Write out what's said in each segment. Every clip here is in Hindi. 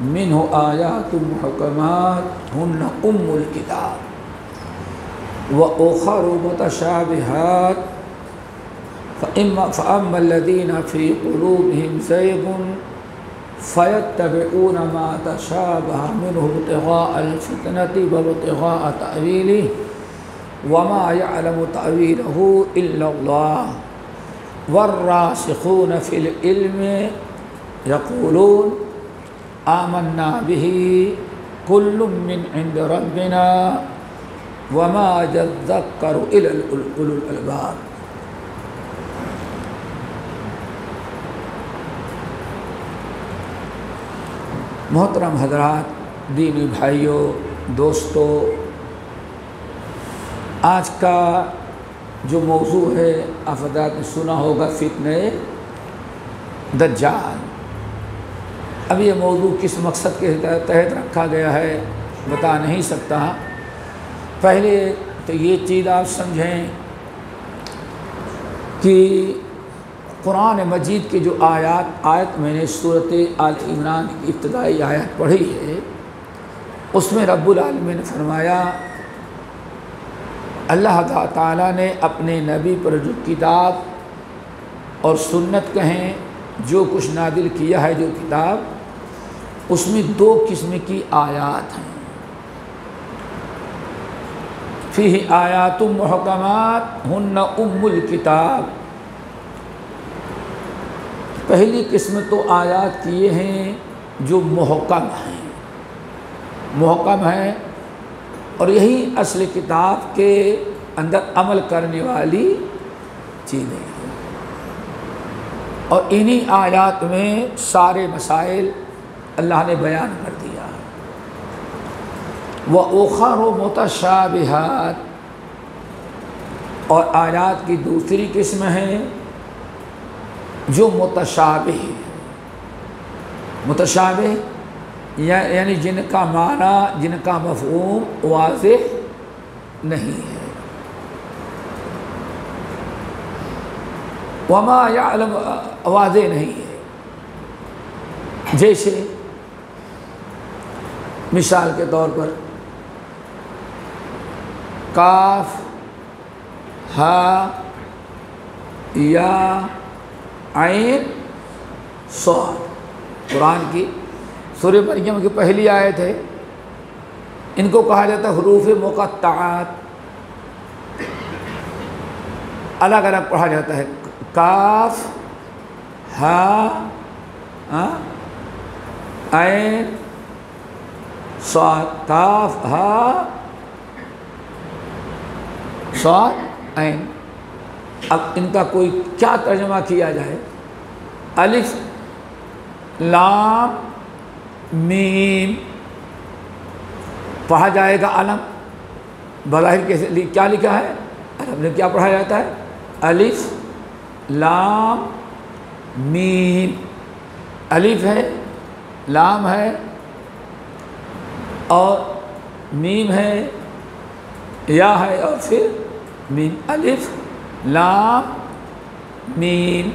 किताबा मिन आयात महकमात हन्न उम्मुल किताब व उखर मुतशाबिहात फ़अम्मल्लज़ीन फ़ी क़ुलूबिहिम ज़ैग़ुन फ़यत्तबिऊन मा तशाबह मिन्हु इब्तिग़ाअल फ़ितनति व इब्तिग़ाअ तअवीलिहि वमा यअलमु तअवीलहु इल्लल्लाह वर्रासिखून फ़िल इल्मि यक़ूलून आमन्ना बिही कुल्लुम मिन इंद रब्बिना वमा उलुल अलबाब। मोहतरम हजरात, दीनी भाइयों, दोस्तों, आज का जो मौजू है अफदात सुना होगा, फितने दज्जाल। अब ये मौजू किस मकसद के तहत रखा गया है, बता नहीं सकता। पहले तो ये चीज़ आप समझें कि कुरान मजीद के जो आयत आयत मैंने सूरत आल इमरान की इब्तदाई आयत पढ़ी है, उसमें रब्बुल आलमीन ने फरमाया, अल्लाह ताला ने अपने नबी पर जो किताब और सुन्नत कहें, जो कुछ नादिल किया है, जो किताब उसमें दो किस्म की आयात हैं। फ़ी आयात महकमात, हन्न उम्मुल किताब। पहली किस्म तो आयात किए हैं जो महकम हैं। महकम है और यही असल किताब के अंदर अमल करने वाली चीज़ें हैं। और इन्हीं आयात में सारे मसाइल अल्लाह ने बयान कर दिया। वह ओखर मुतशाबिहात। और आयात की दूसरी किस्म है जो मुतशाबे मुतशाबे या, यानी जिनका माना, जिनका मफहूम वाज नहीं है। वमा या वाज नहीं है। जैसे मिसाल के तौर पर, काफ, हा, या, आइन, सौर। कुरान की सूर्य मरियम की पहली आयत है। इनको कहा जाता है हरूफ मुक़त्तात अलग अलग पढ़ा जाता है। काफ, हा आइन स्वाद अब इनका कोई क्या तर्जमा किया जाए? अलिफ, लाम, मीम, पढ़ा जाएगा अलम। बज़ाहिर कैसे क्या लिखा है? अलम में क्या पढ़ा जाता है? अलिफ, लाम, मीम। अलिफ है, लाम है और मीम है, या है और फिर मीम अलिफ, लाम, मीम,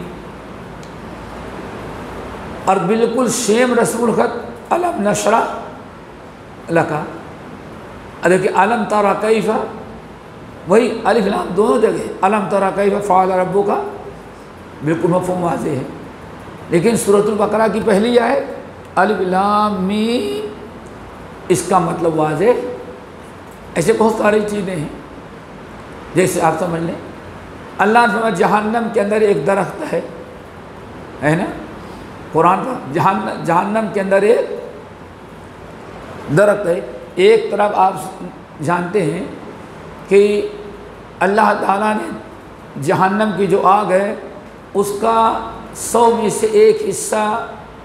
और बिल्कुल सेम रसूल ख़त अलम नशरा लका देखिए, अलम तारा कैफ़ा, वही अलिफ लाम दोनों जगह, अलम तारा कैफ़ा, फ़ाल रब्बू का, बिल्कुल मफहम वाजे है। लेकिन सूरतुल बकरा की पहली आए अलिफ लाम, मीम इसका मतलब वाजे ऐसे बहुत सारी चीज़ें हैं। जैसे आप समझ लें, अल्लाह ने जहन्नम के अंदर एक दरख्त है है ना? कुरान का जहान जहन्नम के अंदर एक दरख्त है। एक तरफ़ आप जानते हैं कि अल्लाह ताला ने जहन्नम की जो आग है, उसका सौ में से एक हिस्सा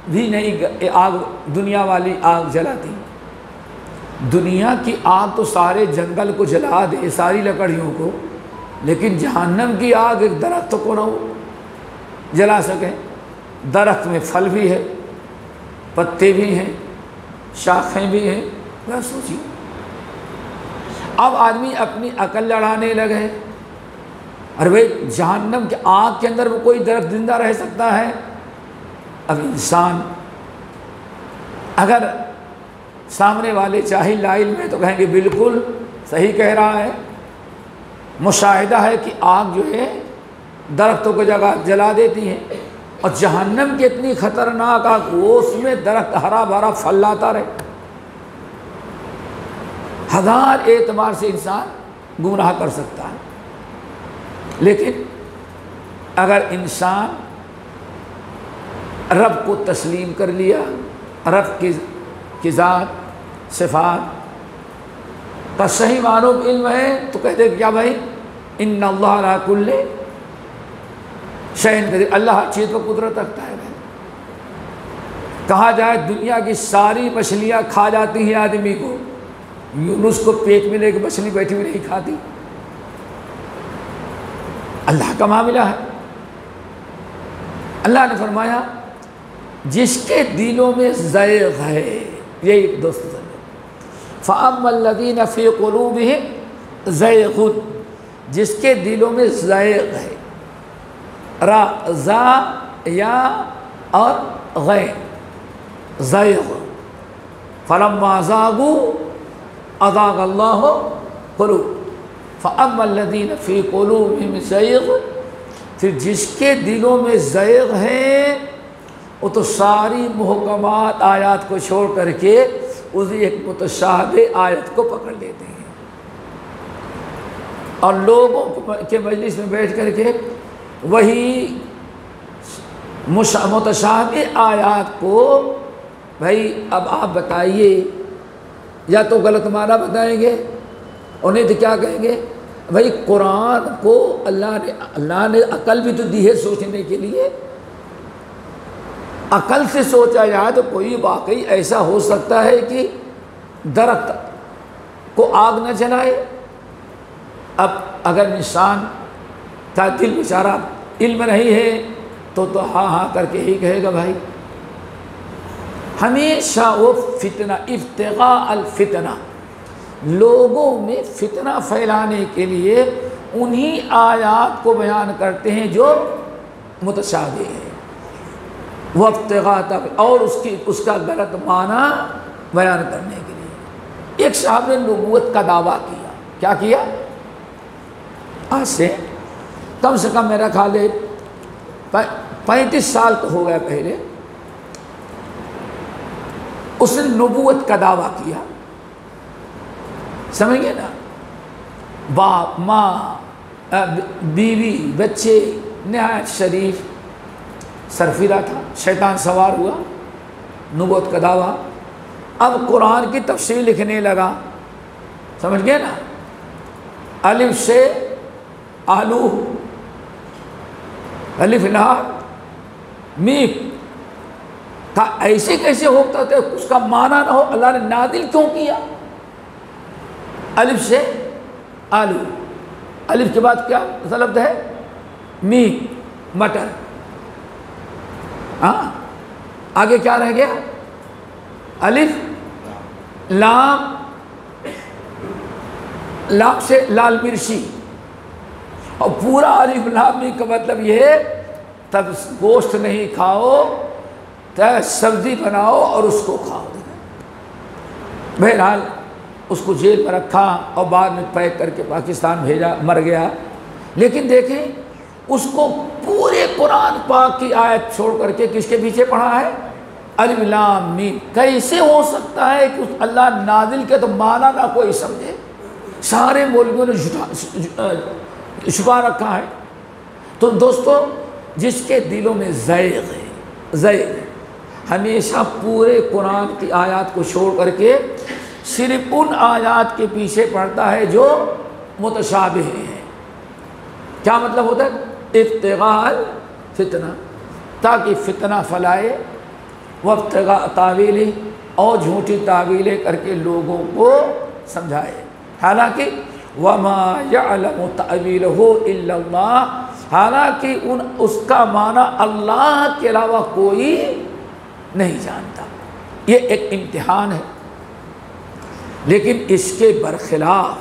भी नहीं, आग, दुनिया वाली आग जलाती। दुनिया की आग तो सारे जंगल को जला दे, सारी लकड़ियों को। लेकिन जहन्नम की आग एक दरख्त को ना हो जला सके। दरख्त में फल भी है, पत्ते भी हैं, शाखें भी हैं। वह सोचिए अब आदमी अपनी अकल लड़ाने लगे। अरे भाई जहन्नम के आग के अंदर वो कोई दरख्त ज़िंदा रह सकता है? अब इंसान, अगर सामने वाले चाहे लाइल में तो कहेंगे, बिल्कुल सही कह रहा है। मुशाहिदा है कि आग जो है, दरख्तों को जगह जला देती है। और जहन्नम की इतनी ख़तरनाक आग वो उसमें दरख्त हरा भरा फल लाता रहे। हज़ार एतबार से इंसान गुमराह कर सकता है। लेकिन अगर इंसान रब को तस्लीम कर लिया, रब की ज़ात सिफात। का सही मालूम इल्म है तो कहते क्या भाई इन अल्लाकुल्ले शहन कर अल्लाह हर चीज़ पर कुदरत रखता है भाई। कहा जाए, दुनिया की सारी मछलियाँ खा जाती हैं आदमी को। यूनुस को पेट में लेकर मछली बैठी हुई नहीं खाती। अल्लाह का मामला है। अल्लाह ने फरमाया, जिसके दिलों में जैग है, यही दोस्त फ़ामल्लिन फ़ी क़लूब जैगुन, जिसके दिलों में जैग है। रा, जा, या और गै, जैग। फलमाजागू अदाग अल्लाह कलू फ़ामल्लिन फ़ी क़लूब जैग, फिर जिसके दिलों में जैग है, वो तो सारी महकमात, आयात को छोड़ करके उसी एक मुतशाहब आयत को पकड़ लेते हैं। और लोगों के मजलिस में बैठ करके वही मुतशाहब आयात को, भाई अब आप बताइए, या तो गलत माना बताएँगे, उन्हें तो क्या कहेंगे? भाई कुरान को अल्लाह ने अल्लाह ने अकल भी तो दी है सोचने के लिए अकल से सोचा जाए तो कोई वाकई ऐसा हो सकता है कि दरख्त को आग न जलाए। अब अगर इंसान का दिल बेचारा इल्म नहीं है तो तो हाँ हाँ करके ही कहेगा, भाई, हमेशा वो फितना इफ्तगा अल फितना, लोगों में फितना फैलाने के लिए उन्हीं आयात को बयान करते हैं जो मुतशादे हैं। वफ्तगाता और उसकी, उसका गलत माना बयान करने के लिए। एक साहब ने नबूत का दावा किया। क्या किया? आज से कम से कम मेरा ख्याल है पैंतीस साल तो हो गया पहले। उसने नबूत का दावा किया। समझ गए ना? बाप, माँ बीवी, बच्चे, नहायत शरीफ सरफिरा था, शैतान सवार हुआ नबूत का दावा। अब कुरान की तफसीर लिखने लगा। समझ गए ना? अलिफ से आलू, अलिफ नार मीप था, ऐसे कैसे होता थे? उसका माना ना हो, अल्लाह ने नादिल क्यों किया? अलिफ से आलू। अलिफ के बाद क्या? मतलब है मी मटर। हाँ? आगे क्या रह गया? अलिफ, लाम लाम से लाल मिर्ची। और पूरा अलिफ लाम का मतलब ये तब गोश्त नहीं खाओ, तब सब्ज़ी बनाओ और उसको खाओ। बहरहाल, उसको जेल में रखा और बाद में पैक करके पाकिस्तान भेजा, मर गया। लेकिन देखें उसको पूरे कुरान पाक की आयत छोड़ करके किसके पीछे पढ़ा है? अलिलाम कैसे हो सकता है कि उस अल्लाह नादिल के तो माना ना कोई समझे? सारे मौलवियों ने छुपा रखा है। तो दोस्तों, जिसके दिलों में जैग है जैग है, हमेशा पूरे कुरान की आयत को छोड़ करके सिर्फ़ उन आयात के पीछे पड़ता है जो मुतशाबे हैं। क्या मतलब होता है? इफ्तगाल फितना, ताकि फितना फैलाए वफ्तगा तावीली, और झूठी तावीलें करके लोगों को समझाए। हालाँकि, वमा यलम तवील हो हालाँकि उन, उसका माना अल्लाह के अलावा कोई नहीं जानता। ये एक इम्तिहान है। लेकिन इसके बरखिलाफ,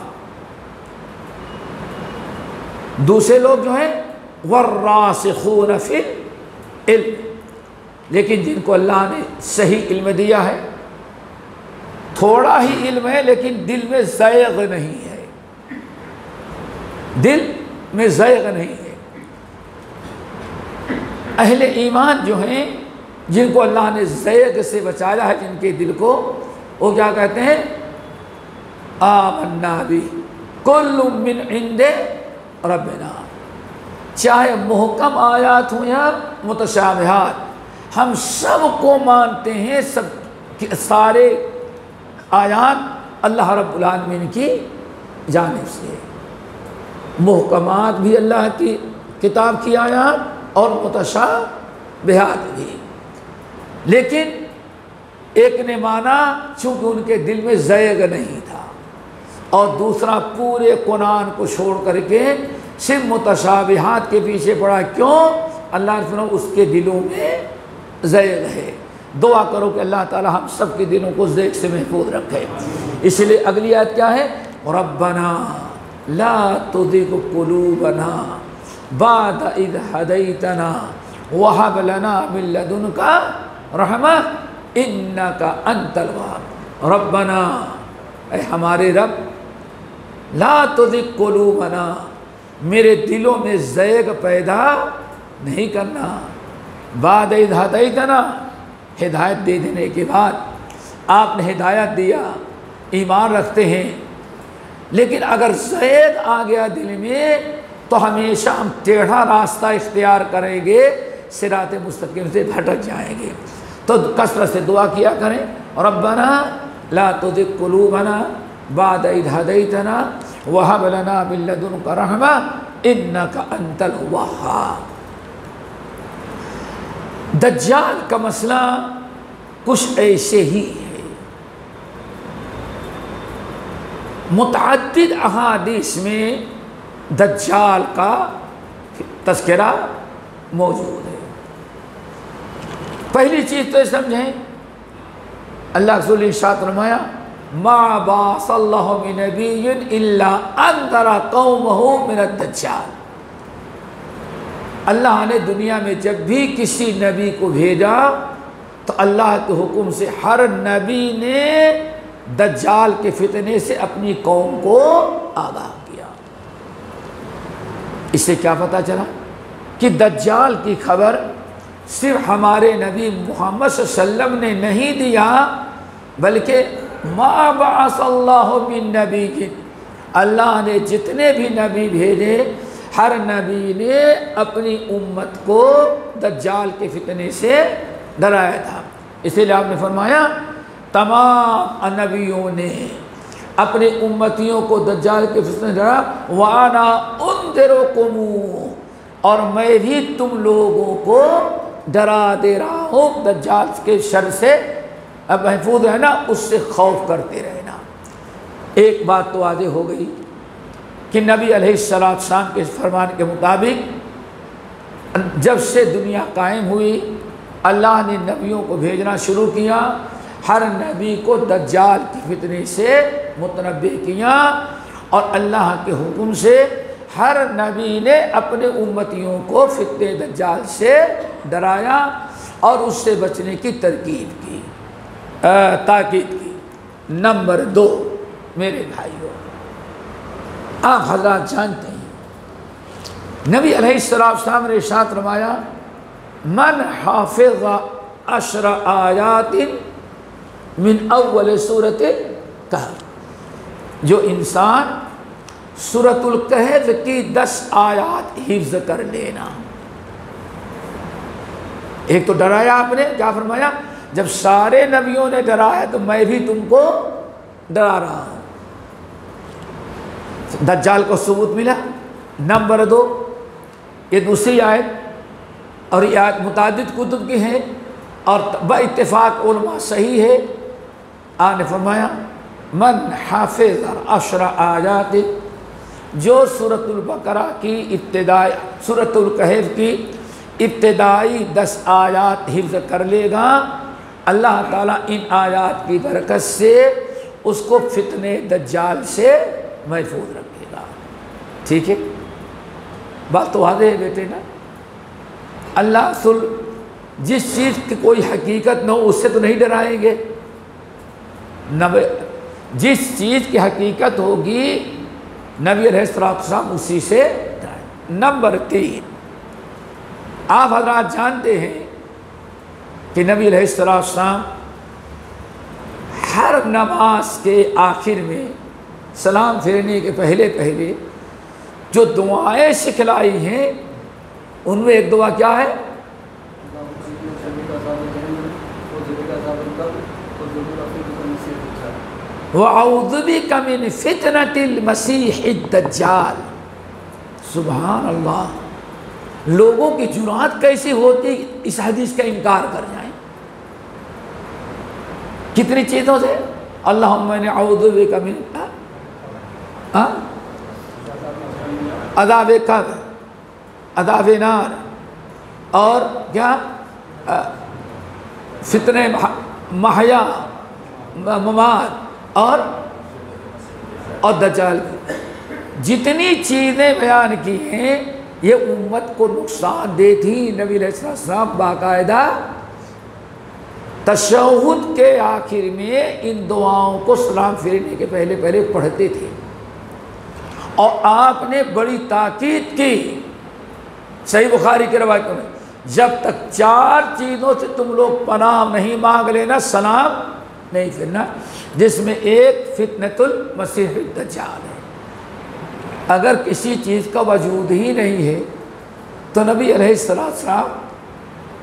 दूसरे लोग जो हैं वर्रासिखून फिल इल्म। लेकिन जिनको अल्लाह ने सही इल्म दिया है, थोड़ा ही इल्म है, लेकिन दिल में जैग नहीं है। दिल में जैग नहीं है। अहले ईमान जो हैं, जिनको अल्लाह ने जैग से बचाया है, जिनके दिल को, वो क्या कहते हैं? आमन्ना भी कुल्लु मिन इंदे रबना चाहे मोहकम आयात हो या मुतशाबहात, हम सबको मानते हैं सब सारे आयात अल्लाह रब्बुल की जानब से महकमात भी अल्लाह की किताब की आयात और मुतशाबहात भी। लेकिन एक ने माना, चूँकि उनके दिल में जैग नहीं था, और दूसरा पूरे कुरान को छोड़ करके सिर्फ़ मुतशाबहात के पीछे पड़ा। क्यों? अल्लाह ने उसके दिलों में जैग है। दुआ करो कि अल्लाह ताला हम सब के दिलों को जैग से महफूज रखे। इसलिए अगली आयत क्या है? रब्बना ला तुदिक कुलूबना बाद इद हदैतना वहब लना मिन लदुनका रहमा इन्नका अंतल वहाब। रब्बना, ए हमारे रब, ला तुदिक कुलूबना मेरे दिलों में जैग पैदा नहीं करना। बाद हिदायतना हिदायत दे देने के बाद आपने हिदायत दिया, ईमान रखते हैं। लेकिन अगर जैग आ गया दिल में तो हमेशा हम टेढ़ा रास्ता इख्तियार करेंगे, सिरात मुस्तकिम से भटक जाएँगे। तो कसरत से दुआ किया करें और अब बना ला तो दिक्लू बना बाद हदैतना वह बलना बिल्लदुन का रहमा इन का अंतल वहा दज्जाल का मसला कुछ ऐसे ही है। मुतद अहादीस में दज्जाल का तस्करा मौजूद है। पहली चीज़ तो समझें, अल्लाह रसूल शात अल्लाह ने दुनिया में जब भी किसी नबी को भेजा तो अल्लाह के हुक्म से हर नबी ने दज्जाल के फितने से अपनी कौम को आगाह किया। इससे क्या पता चला कि दज्जाल की खबर सिर्फ़ हमारे नबी मोहम्मद वसल्लम ने नहीं दिया, बल्कि नबी की अल्लाह ने जितने भी नबी भेजे, हर नबी ने अपनी उम्मत को दज्जाल के फितने से डराया था। इसीलिए आपने फरमाया, तमाम नबियों ने अपने उम्मतियों को दज्जाल के फितने डरा। वाना उन दिरो कुमू, और मैं भी तुम लोगों को डरा दे रहा हूँ दज्जाल के शर से। अब महफूज है ना उससे खौफ करते रहना। एक बात तो आगे हो गई कि नबी अलैहिस्सलाम के फरमान के मुताबिक, जब से दुनिया कायम हुई, अल्लाह ने नबियों को भेजना शुरू किया, हर नबी को दज्जाल की फितने से मुतनबे किया और अल्लाह के हुक्म से हर नबी ने अपने उम्मतियों को फितने दज्जाल से डराया और उससे बचने की तरकीब की। ताकीद की नंबर दो मेरे भाइयों, आप हजरात जानते हैं। नबी अलैहिस्सलाम ने साथ रमाया मन हाफिज अशर आयातिन मिन अव्वल सूरत कह जो इंसान सूरतुल कहफ की दस आयात हिफ्ज कर लेना। एक तो डराया आपने, क्या फरमाया? जब सारे नबियों ने डराया तो मैं भी तुमको डरा रहा हूँ। दज्जाल को सबूत मिला। नंबर दो, ये दूसरी आयत, और ये आयत मुतद कुतुब की है, और ब इतफ़ाक़ सही है। आने फरमाया, मन हाफिज और अशरा आयात जो सूरतुल बकरा की इब्तदाई, सूरतुल की इब्तदाई दस आयात हिफ्ज कर लेगा अल्लाह ताला इन आयात की बरकत से उसको फितने दज्जाल से महफूज रखेगा। ठीक है? बात तो वादे है बेटे ना? अल्लाह सुल जिस चीज़ की कोई हकीकत न हो, उससे तो नहीं डराएँगे। नब, जिस चीज़ की हकीकत होगी, नबी रहसलाम उसी से नंबर तीन, आप हजरात जानते हैं कि नबी रहसलाम हर नमाज़ के आखिर में सलाम फेरने के पहले पहले जो दुआएँ सिखलाई हैं, उनमें एक दुआ क्या है? वऊदबी कमिन फितनतिल मसीह दज्जाल। सुबहान अल्लाह। लोगों की जुरात कैसी होती इस हदीस का इनकार कर जाए। कितनी चीज़ों से? अल्लाह मैंने अऊदबी कमिन अदाब कब अदाब नार, और क्या? फितने महया ममात और और जितनी चीज़ें बयान की हैं ये उम्मत को नुकसान दे थी, नबी साहब बाकायदा। तशहुद के आखिर में इन दुआओं को सलाम फेरने के पहले पहले पढ़ते थे। और आपने बड़ी ताकीद की, सही बुखारी के रवायतों में, जब तक चार चीज़ों से तुम लोग पनाह नहीं मांग लेना, सलाम नहीं फिरना, जिसमें एक फितनतुल मसीह दज्जाल अगर किसी चीज़ का वजूद ही नहीं है तो नबी अलैहिस्सलाम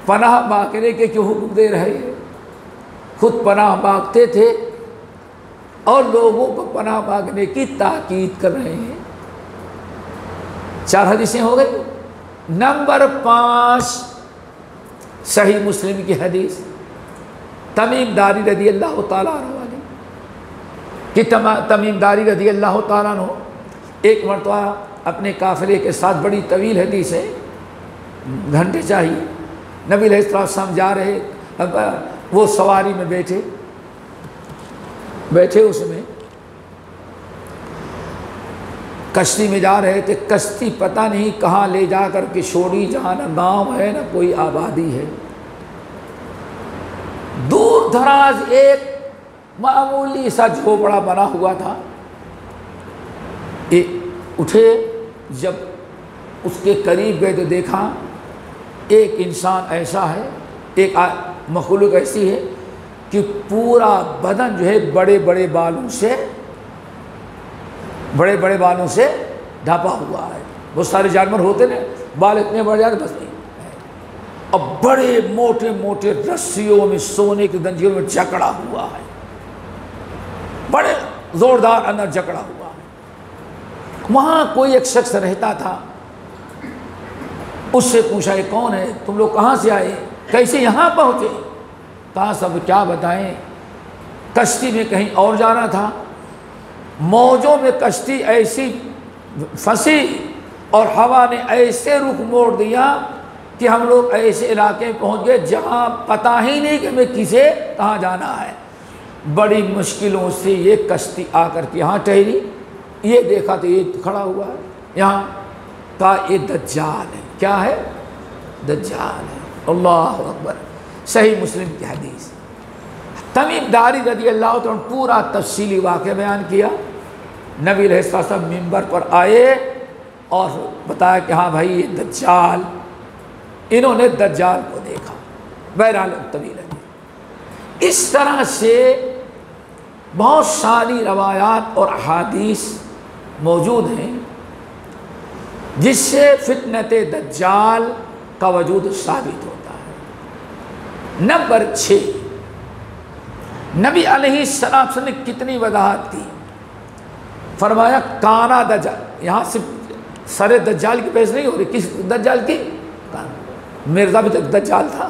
पनाह मांगने के क्यों हुक्म दे रहे हैं? खुद पनाह मांगते थे और लोगों को पनाह मांगने की ताकीद कर रहे हैं। चार हदीसें हो गई। नंबर पाँच, सही मुस्लिम की हदीस। तमीम दारी रदी अल्लाह वाली। कि तमीम दारी रदी अल्लाह हो एक मरतबा अपने काफिले के साथ बड़ी तवील हदीस है। घंटे चाहिए। नबी अलैहिस्सलाम जा रहे। वो सवारी में बैठे। बैठे उसमें। कश्ती में जा रहे थे। कश्ती पता नहीं कहाँ ले जा कर के छोड़ी, जहाँ ना गाँव है, ना कोई आबादी है। दूर दराज एक मामूली सा झोपड़ा बना हुआ था। ए, उठे जब उसके करीब गए तो देखा एक इंसान ऐसा है एक मखलूक ऐसी है कि पूरा बदन जो है बड़े बड़े बालों से बड़े बड़े बालों से ढापा हुआ है। बहुत सारे जानवर होते ना बाल इतने बढ़ जाते बस नहीं। अब बड़े मोटे मोटे रस्सियों में सोने के दंजियों में जकड़ा हुआ है। बड़े जोरदार अंदर जकड़ा हुआ वहाँ कोई एक शख्स रहता था। उससे पूछा, ये कौन है? तुम लोग कहाँ से आए? कैसे यहाँ पहुँचे? कहा, सब क्या बताएँ? कश्ती में कहीं और जाना था। मौजों में कश्ती ऐसी फंसी और हवा ने ऐसे रुख मोड़ दिया कि हम लोग ऐसे इलाके में पहुँच गए, जहाँ पता ही नहीं कि हमें किसे कहाँ जाना है। बड़ी मुश्किलों से ये कश्ती आकर के यहाँ ठहरी। ये देखा तो ये खड़ा हुआ है। यहाँ का ये दज्जाल है। क्या है? दज्जाल है। अल्लाह अकबर। सही मुस्लिम की हदीस। तमीम दारी रदी अल्लाह तो पूरा तफसीली वाक़ बयान किया। नबी सब मिंबर पर आए और बताया कि हाँ भाई, ये दज्जाल, इन्होंने दज्जाल को देखा। बहरहाल तवील इस तरह से बहुत सारी रवायात और अहादीस मौजूद हैं, जिससे फितनत दज्जाल का वजूद साबित होता है। नंबर छ नबी अलैहिस्सलाम ने कितनी वजाहत की? फरमाया, काना दज्जाल। यहाँ सिर्फ़ सरे दज्जाल की बहस नहीं हो रही। किस दज्जाल की? मिर्ज़ा भी तो दज्जाल था।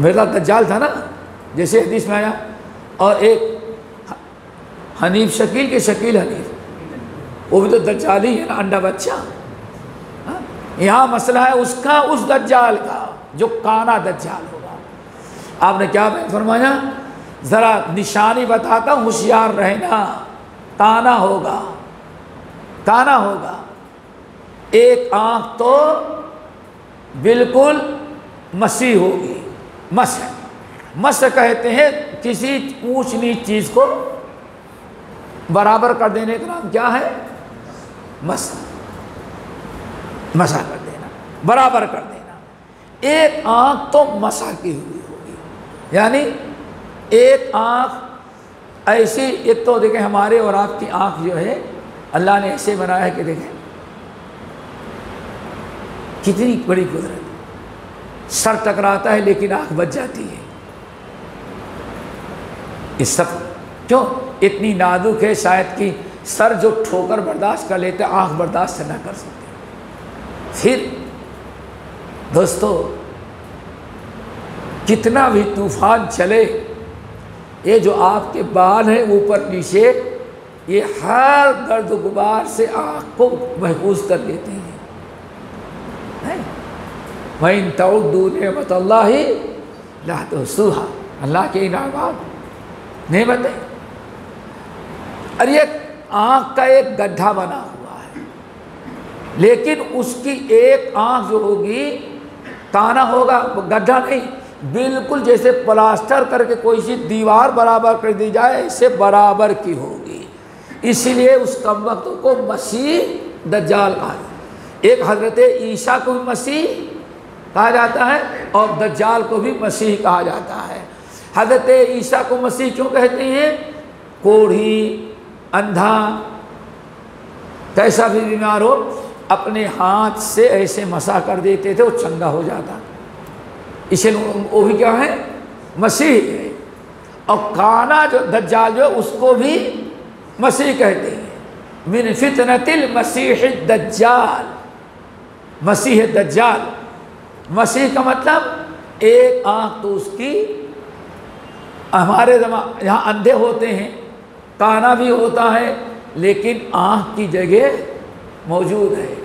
मिर्ज़ा दज्जाल था ना? जैसे हदीस में आया, और एक हनीफ शकील के शकील हनीफ। वो भी तो दज्जाल ही है ना, अंडा बच्चा। हाँ? यहाँ मसला है उसका, उस दज्जाल का, जो काना दज्जाल होगा। आपने क्या फरमाया? ज़रा निशानी बताता होशियार रहना। काना होगा। काना होगा। एक आँख तो बिल्कुल मसी होगी। मस मस कहते हैं किसी ऊंच नीच चीज़ को बराबर कर देने का नाम क्या है? मसा। मसा कर देना। बराबर कर देना। एक आँख तो मसा की हुई होगी। यानी एक आँख ऐसी, एक तो देखें हमारे और आपकी आँख जो है, अल्लाह ने ऐसे बनाया है कि देखें, कितनी बड़ी कुदरत। सर टकराता है, लेकिन आँख बच जाती है। इस सब क्यों? इतनी नाजुक है शायद कि सर जो ठोकर बर्दाश्त कर लेते, आँख बर्दाश्त ना कर सकते। फिर, दोस्तों, कितना भी तूफ़ान चले, ये जो आपके बाल हैं ऊपर नीचे, ये हर गर्द गुबार से आँख को महफूज कर लेते हैं। वहीं तउदू नमत अल्लाह ही ला तो सुहा अल्लाह के इनामात नेमत अरे आँख का एक गड्ढा बना हुआ है। लेकिन उसकी एक आँख जो होगी, ताना होगा गड्ढा नहीं। बिल्कुल जैसे प्लास्टर करके कोई सी दीवार बराबर कर दी जाए ऐसे बराबर की होगी। इसीलिए उस कम वक्त को मसीह दज्जाल कहा एक हज़रत ईशा को भी मसीह कहा जाता है और दज्जाल को भी मसीह कहा जाता है। हज़रत ईशा को मसीह क्यों कहते हैं? कोढ़ी अंधा। कैसा भी बीमार हो अपने हाथ से ऐसे मसा कर देते थे, वो चंगा हो जाता। इसे वो भी क्या है? मसीह है। और काना जो दज्जाल जो उसको भी मसीह कहते हैं। मिन फितनतिल मसीह दज्जाल। मसीह दज्जाल। मसीह का मतलब एक आँख तो उसकी, हमारे जमा यहाँ अंधे होते हैं काना भी होता है, लेकिन आँख की जगह मौजूद है।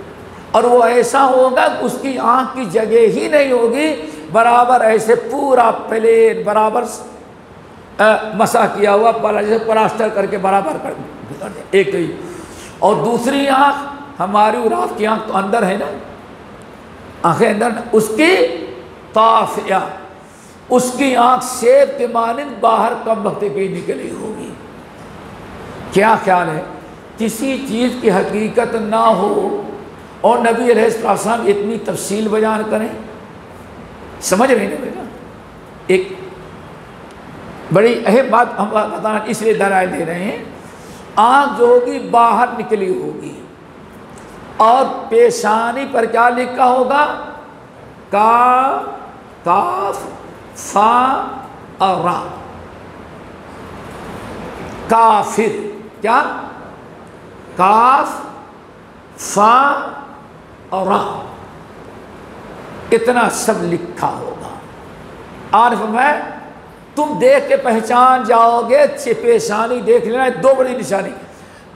और वो ऐसा होगा, उसकी आँख की जगह ही नहीं होगी, बराबर ऐसे पूरा प्लेन, बराबर मसा किया हुआ जैसे प्लास्टर करके बराबर कर एक ही। और दूसरी आँख, हमारी और आपकी आँख तो अंदर है ना? आँखें अंदर उसकी ताफिया उसकी आँख सेब के मानंद बाहर कम वक्त की निकली होगी। क्या ख्याल है? किसी चीज़ की हकीकत ना हो और नबी अलैहिस्सलाम इतनी तफसील बयान करें। समझ रहे ना एक बड़ी अहम बात हम इसलिए दराय दे रहे हैं आँख जो होगी बाहर निकली होगी और पेशानी पर क्या लिखा होगा? का, काफ, फा और रा। काफिर। क्या? काफ फा और रा। इतना सब लिखा होगा। आर मैं तुम देख के पहचान जाओगे पेशानी देख लेना दो बड़ी निशानी।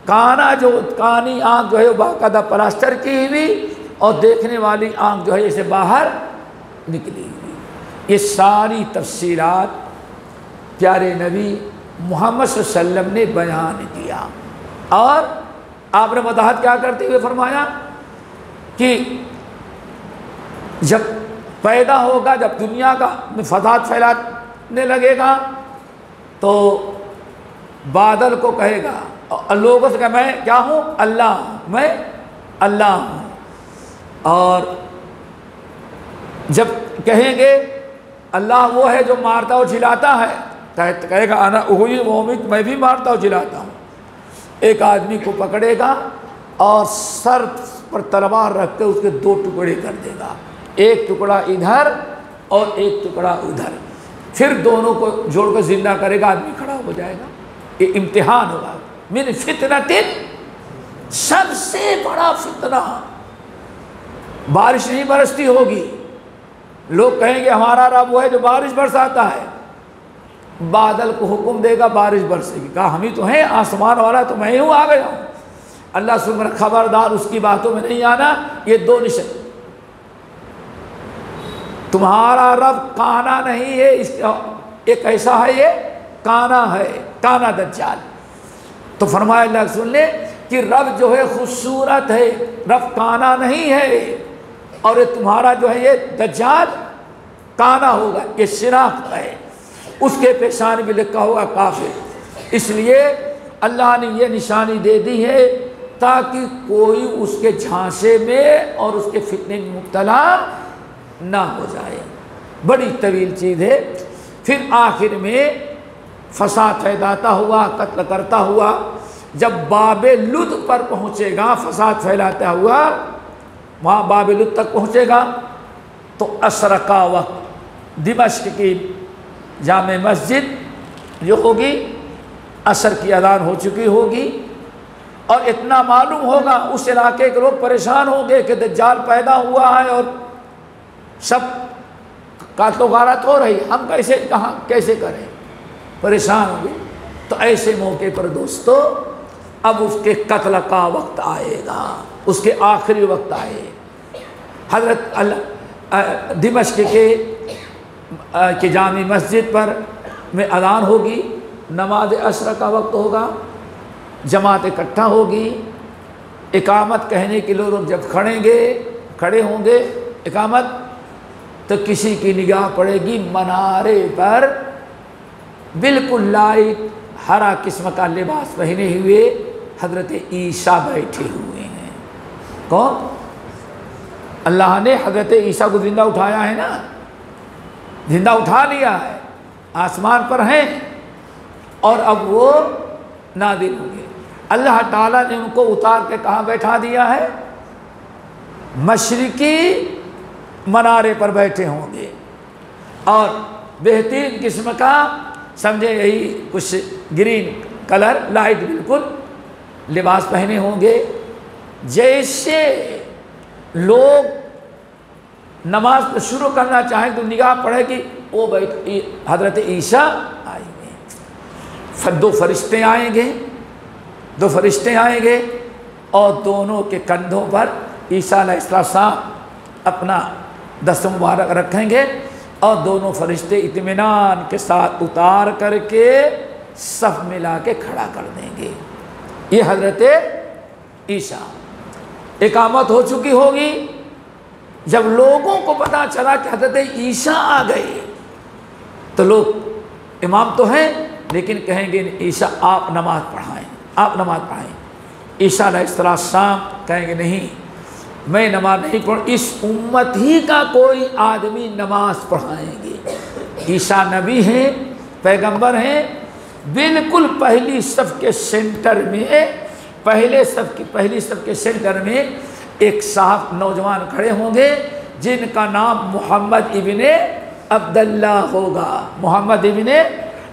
काना जो, कानी आँख जो है बाकायदा प्लास्टर की हुई और देखने वाली आँख जो है, इसे बाहर निकली हुई। ये सारी तफसीरात प्यारे नबी मोहम्मद वसल्लम ने बयान किया और आपने वदाहत क्या करते हुए फरमाया कि जब पैदा होगा, जब दुनिया का फसाद फैलाने लगेगा तो बादल को कहेगा लोगों से कह मैं क्या हूँ? अल्लाह मैं अल्लाह हूँ। और जब कहेंगे, अल्लाह वो है जो मारता और झिलाता है कहेगा, आना वही मोमित मैं भी मारता और जिलाता हूँ। एक आदमी को पकड़ेगा और सर पर तलवार रख कर उसके दो टुकड़े कर देगा। एक टुकड़ा इधर और एक टुकड़ा उधर। फिर दोनों को जोड़कर ज़िंदा करेगा, आदमी खड़ा हो जाएगा। ये इम्तिहान होगा। मिन फितनतिन, सबसे बड़ा फितना। बारिश नहीं बरसती होगी। लोग कहेंगे, हमारा रब वो है जो बारिश बरसाता है। बादल को हुक्म देगा, बारिश बरसेगी। कहा, हम ही तो हैं, आसमान वाला तो मैं ही हूँ, आ गया हूँ। अल्लाह सुन खबरदार, उसकी बातों में नहीं आना, ये दो निशान तुम्हारा रब काना नहीं है, इस, एक ऐसा है ये, काना है, काना दज्जाल। तो फरमाया, अल्लाह सुन ले, कि रब जो है, खूबसूरत है, रब काना नहीं है, और ये तुम्हारा जो है, ये दज्जाल, काना होगा, ये शिनाख्त है। उसके पेशान भी लिखा होगा काफिर। इसलिए अल्लाह ने यह निशानी दे दी है ताकि कोई उसके झांसे में और उसके फितने में मुबतला ना हो जाए। बड़ी तवील चीज़ है। फिर आखिर में फसाद फैलाता हुआ, कत्ल करता हुआ, जब बाब लुद पर पहुंचेगा, फसाद फैलाता हुआ, वहाँ बाब लुद तक पहुंचेगा तो असर का वक्त दिमश्क की जाम मस्जिद, जो होगी, असर की अदान हो चुकी होगी। और इतना मालूम होगा, उस इलाके के लोग परेशान होंगे कि दज्जाल पैदा हुआ है और सब काटो गारत हो रही। हम कैसे, कहाँ, कैसे करें? परेशान होंगे। तो ऐसे मौके पर दोस्तों, अब उसके कत्ल का वक्त आएगा। उसके आखिरी वक्त आए। हज़रत दिमश्क के कि जामी मस्जिद पर में अदान होगी, नमाज़ असर का वक्त होगा, जमात इकट्ठा होगी, इकामत कहने के लोग जब खड़ेंगे, खड़े होंगे, इकामत तो किसी की निगाह पड़ेगी मनारे पर, बिल्कुल लाइट, हरा किस्म का लिबास पहने हुए, हज़रत ईसा बैठे हुए हैं। कौन? अल्लाह ने हज़रत ईसा को ज़िंदा उठाया है ना? ज़िंदा उठा लिया है, आसमान पर हैं और अब वो नादिल होंगे अल्लाह ताला ने उनको उतार के कहाँ बैठा दिया है? मशरकी मनारे पर बैठे होंगे। और बेहतरीन किस्म का, समझे यही कुछ ग्रीन कलर, लाइट बिल्कुल लिबास पहने होंगे। जैसे लोग नमाज़ तो शुरू करना चाहें तो निगाह पढ़ेगी वो बैठ हज़रत ईशा आएँगे। फिर दो फरिश्ते आएँगे, दो फरिश्ते आएँगे और दोनों के कंधों पर ईसा साहब अपना दस मुबारक रखेंगे और दोनों फरिश्ते इतमान के साथ उतार करके सफ मिला के खड़ा कर देंगे। ये हज़रत ईसा एकामत हो चुकी होगी। जब लोगों को पता चला कि हज़रत ईसा आ गए तो लोग, इमाम तो हैं, लेकिन कहेंगे ईसा आप नमाज़ पढ़ाएँ, आप नमाज़ पढ़ाएँ। ईसा शाम कहेंगे, नहीं, मैं नमाज़ नहीं पढ़, इस उम्मत ही का कोई आदमी नमाज़ पढ़ाएँगे। ईसा नबी हैं, पैगंबर हैं, बिल्कुल पहली सफ के सेंटर में, पहले सफ की पहली सफ के सेंटर में एक साहब नौजवान खड़े होंगे, जिनका नाम मोहम्मद इबिन अब्दुल्ला होगा। मोहम्मद इबिन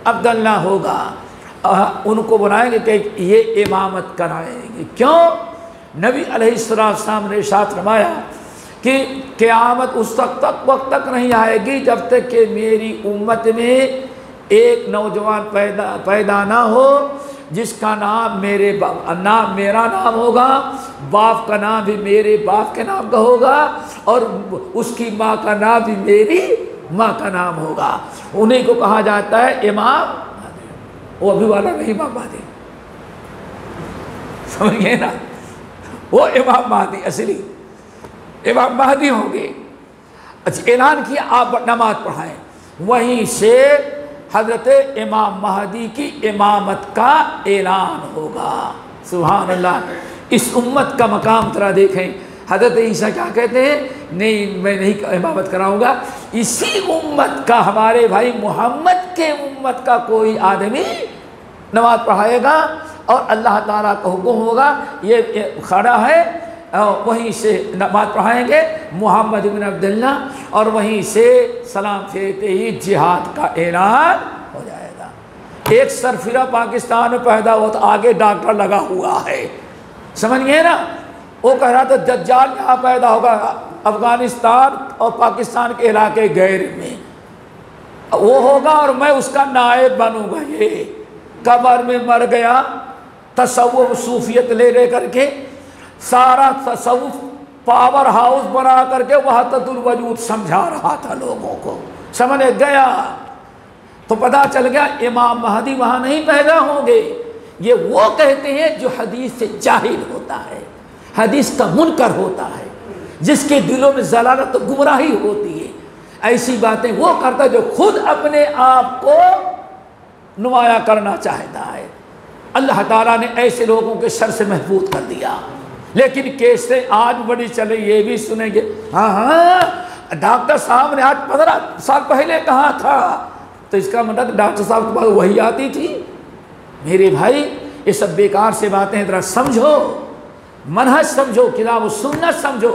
अब्दुल्ला होगा। उनको बनाएँगे कि ये इमामत कराएँगे। क्यों? नबी अलैहिस्सलाम ने साथ रमाया कि क़यामत उस तक तक, वक्त तक नहीं आएगी जब तक कि मेरी उम्मत में एक नौजवान पैदा पैदा ना हो जिसका नाम मेरे नाम मेरा नाम होगा, बाप का नाम भी मेरे बाप के नाम का होगा, और उसकी माँ का नाम भी मेरी माँ का नाम होगा। उन्हीं को कहा जाता है इमाम वो अभी वाला नहीं इमाम महादी समझिए ना? वो इमाम महादी असली। इमाम महादी होंगे। अच्छा ऐलान किया, आप नमाज़ पढ़ाएँ। वहीं से हज़रत इमाम महदी की इमामत का ऐलान होगा। सुबहान अल्लाह इस उम्मत का मकाम तरह देखें। हज़रत ईसा क्या कहते हैं? नहीं, मैं नहीं इमामत कराऊँगा। इसी उम्मत का, हमारे भाई मोहम्मद के उम्मत का कोई आदमी नमाज़ पढ़ाएगा और अल्लाह ताला का हुक्म होगा ये खड़ा है वहीं से नमाज़ पढ़ाएँगे मोहम्मद बिन अब्दुल्ला, और वहीं से सलाम फेरते ही जिहाद का ऐलान हो जाएगा। एक सरफिरा पाकिस्तान में पैदा हुआ तो आगे डॉक्टर लगा हुआ है। समझ गए ना? वो कह रहा था जज्जाल यहाँ पैदा होगा, अफ़गानिस्तान और पाकिस्तान के इलाके गैर में। वो होगा और मैं उसका नायब बनूँगा ये। कबर में मर गया तसवुफ सूफियत ले ले करके सारा तसवुफ पावर हाउस बना करके वह तदुल समझा रहा था लोगों को। समझ? गया। तो पता चल गया, इमाम महदी वहाँ नहीं पैदा होंगे। ये वो कहते हैं जो हदीस से जाहिल होता है, हदीस का मुनकर होता है, जिसके दिलों में जलालत तो गुमराही होती है। ऐसी बातें वो करता जो खुद अपने आप को नुमाया करना चाहता है। अल्लाह ताला ने ऐसे लोगों के सर से महफूज कर दिया। लेकिन कैसे आज बड़ी चले ये भी सुनेंगे। हाँ हाँ। डॉक्टर साहब ने आज पंद्रह साल पहले कहा था तो इसका मतलब डॉक्टर साहब के पास वही आती थी। मेरे भाई ये सब बेकार से बातें हैं जरा समझो। मनहज समझो किताब सुन्नत समझो।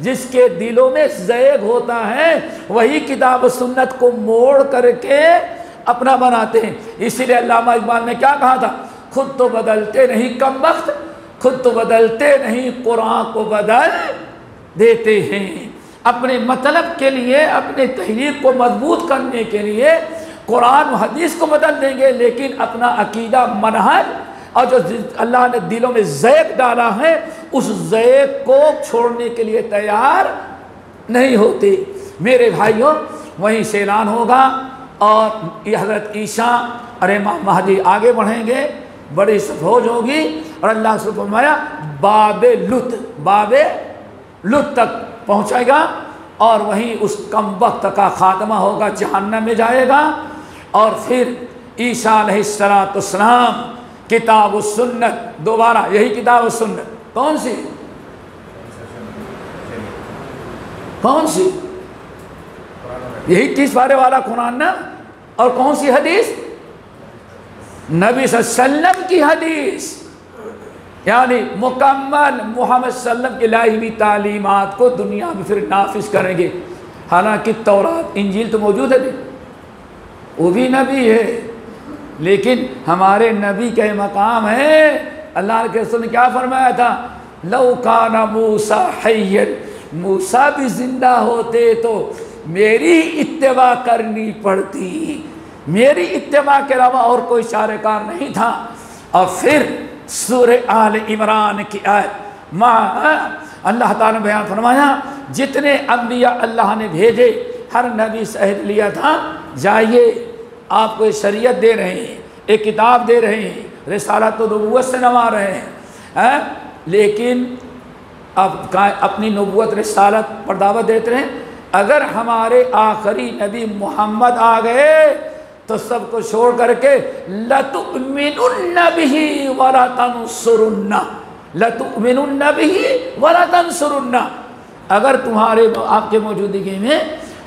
जिसके दिलों में जैग होता है वही किताब सुन्नत को मोड़ करके अपना बनाते हैं। इसीलिए अल्लाह इकबाल ने क्या कहा था? खुद तो बदलते नहीं कम वक्त, खुद तो बदलते नहीं कुरान को बदल देते हैं। अपने मतलब के लिए, अपने तहरीर को मज़बूत करने के लिए कुरान हदीस को बदल देंगे, लेकिन अपना अकीदा मनहज और जो अल्लाह ने दिलों में जैक डाला है, उस जैक को छोड़ने के लिए तैयार नहीं होते। मेरे भाइयों, वहीं से ऐलान होगा और हज़रत ईशा अरे महदी आगे बढ़ेंगे। बड़ी सफोज होगी। और अल्लाह से फरमाया, बाबे लुत बाबे लुत तक पहुँचेगा और वहीं उस कम वक्त का खात्मा होगा, जहन्नम में जाएगा। और फिर ईसा सलाम, किताब सुन्नत, दोबारा यही किताब सुन्नत। कौन सी? कौन सी? यही तीस बारे वाला कुरान ना? और कौन सी हदीस? नबी सल्लम की हदीस, यानी मुकम्मल मोहम्मद सल्लम की हुई तालीमत को दुनिया में फिर नाफिज करेंगे। हालाँकि तौरात, इंजील तो मौजूद है वो भी नबी है, लेकिन हमारे नबी के मकाम है। अल्लाह के रसूल ने क्या फरमाया था? लौकाना मूसा हैन मूसा भी ज़िंदा होते तो मेरी इत्तबा करनी पड़ती। मेरी इतवा के अलावा और कोई चारकार नहीं था और फिर सूर आल इमरान की आयत, माँ, अल्लाह ताला ने बयान फरमाया, जितने अम्बिया अल्लाह ने भेजे, हर नबी सहद लिया था, जाइए, आपको एक शरीयत दे रहे हैं, एक किताब दे रहे हैं रिसाला तो नबूत से नवा रहे हैं, है? लेकिन अब का अपनी नबूत रिसालत पर दावत देते रहे, अगर हमारे आखिरी नबी मोहम्मद आ गए तो सबको छोड़ करके, लतुमिनुन्नबिही वला तनसुरुन्ना लतुमिनुन्नबिही वला तनसुरुन्ना अगर तुम्हारे आपके मौजूदगी में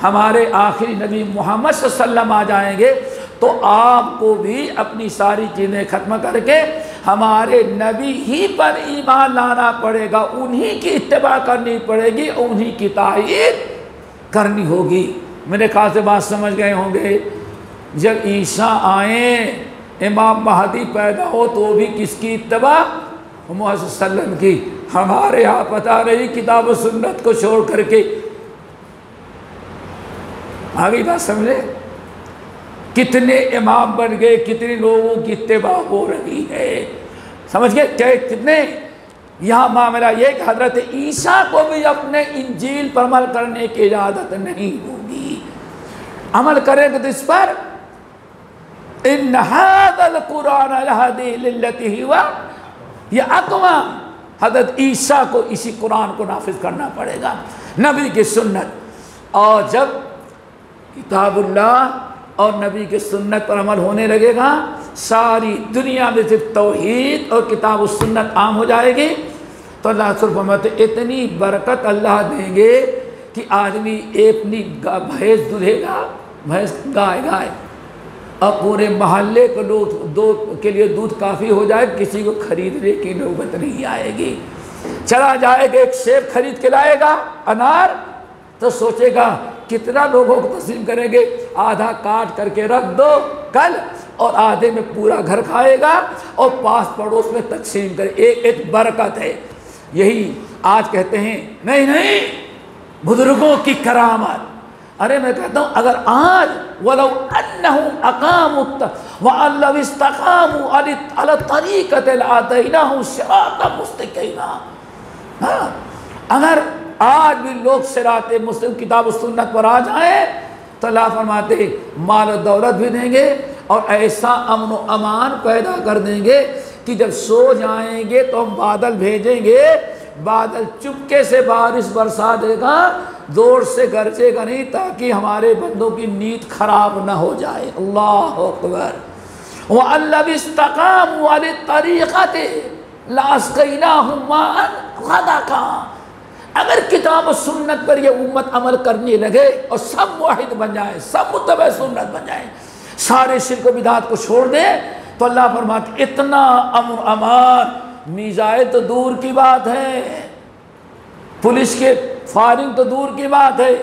हमारे आखिरी नबी मोहम्मद सल्लम आ जाएँगे तो आपको भी अपनी सारी चीज़ें ख़त्म करके हमारे नबी ही पर ईमान लाना पड़ेगा। उन्हीं की इतबा करनी पड़ेगी, उन्हीं की तायद करनी होगी। मेरे ख्याल से बात समझ गए होंगे। जब ईसा आए, इमाम महदी पैदा हो तो भी किसकी इतबा मोहम्मद की। हमारे यहाँ पता नहीं किताब सुन्नत को छोड़ करके। आगे बात समझे? कितने इमाम बन गए, कितने लोगों की इतबा हो रही है। समझ गए? कितने? यहाँ मामला ये कि हज़रत ईसा को भी अपने इंजील पर अमल करने की इजाज़त नहीं होगी। अमल करेंगे तो इस पर इन कुरान हुआ यह अकवा हज़रत ईसा को इसी कुरान को नाफिज करना पड़ेगा नबी की सुन्नत और जब किताबुल्लाह और नबी की सुन्नत पर अमल होने लगेगा सारी दुनिया में सिर्फ़ तोहहीद और किताब सुन्नत आम हो जाएगी तो अल्लाह सुरफमत इतनी बरकत अल्लाह देंगे कि आदमी अपनी भैंस दुधेगा भैंस गाय गाय अब पूरे मोहल्ले को दूध दो के लिए दूध काफ़ी हो जाए, किसी को खरीदने की नौबत नहीं आएगी। चला जाएगा, एक सेब खरीद के लाएगा, अनार तो सोचेगा, कितना लोगों को तस्लीम करेंगे? आधा काट करके रख दो कल, और आधे में पूरा घर खाएगा, और पास पड़ोस में तकसीम करे। एक एक बरकत है। यही आज कहते हैं, नहीं नहीं, बुज़ुर्गों की करामत। अरे मैं कहता हूँ, अगर आज वलो अकाम व हाँ अगर आज भी लोग सिरात मुस्लिम किताब सुन्नत पर आ जाए तो अल्लाह फरमाते, माल दौलत भी देंगे और ऐसा अमन अमान पैदा कर देंगे कि जब सो जाएँगे तो हम बादल भेजेंगे बादल चुपके से बारिश बरसा देगा, ज़ोर से गरजेगा नहीं ताकि हमारे बंदों की नींद खराब ना हो जाए। अल्लाह अकबर। वह अल्लाकाम वाले तरीक़ा थे लाशकैना तरीक़ाते का अगर किताब सुन्नत पर यह उम्मत अमल करने लगे और सब वाहिद बन जाए, सब मुतब सुन्नत बन जाए, सारे शिरक बिदात को छोड़ दे तो अल्लाह फरमाते, इतना अमन अमान। मीज़ाए तो दूर की बात है। पुलिस के फायरिंग तो दूर की बात है।